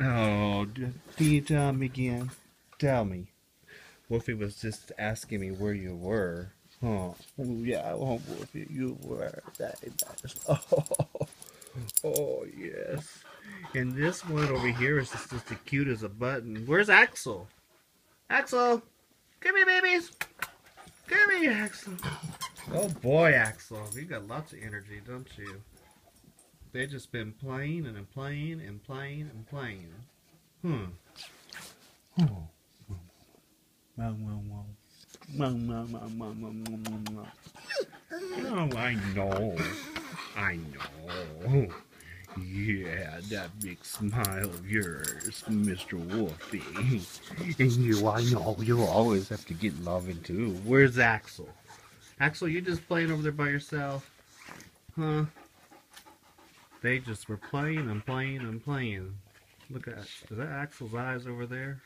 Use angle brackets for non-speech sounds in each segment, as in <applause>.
Oh, d- can you tell me again? Tell me. Wolfie was just asking me where you were. Oh, oh yeah, oh, Wolfie, you were. That, that, <laughs> oh, oh, yes. And this one over here is just, just as cute as a button. Where's Axel? Axel! Come here, babies! Come here, Axel! Oh boy, Axel, you got lots of energy, don't you? They just been playing and playing and playing and playing. Hmm. Oh. Oh, I know. I know. Yeah, that big smile of yours, Mr. Wolfie. And you, I know, you always have to get loving too. Where's Axel? Axel, you just playing over there by yourself? Huh? They just were playing and playing and playing. Look at, is that Axel's eyes over there?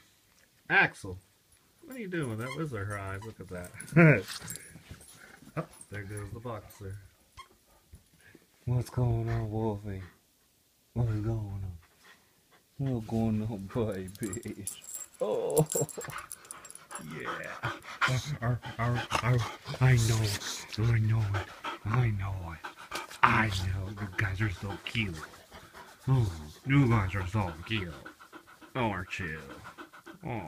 Axel, what are you doing? That was her eyes. Look at that. <laughs> oh, there goes the boxer. What's going on, Wolfie? What's going on? What's going on, baby? <laughs> Oh, <laughs> yeah. Ar, ar, I know. I know. I know. I know. You guys are so cute. Oh, you guys are so cute. Aren't you? Oh,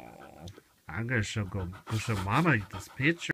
I'm gonna show go, go show Mama this picture.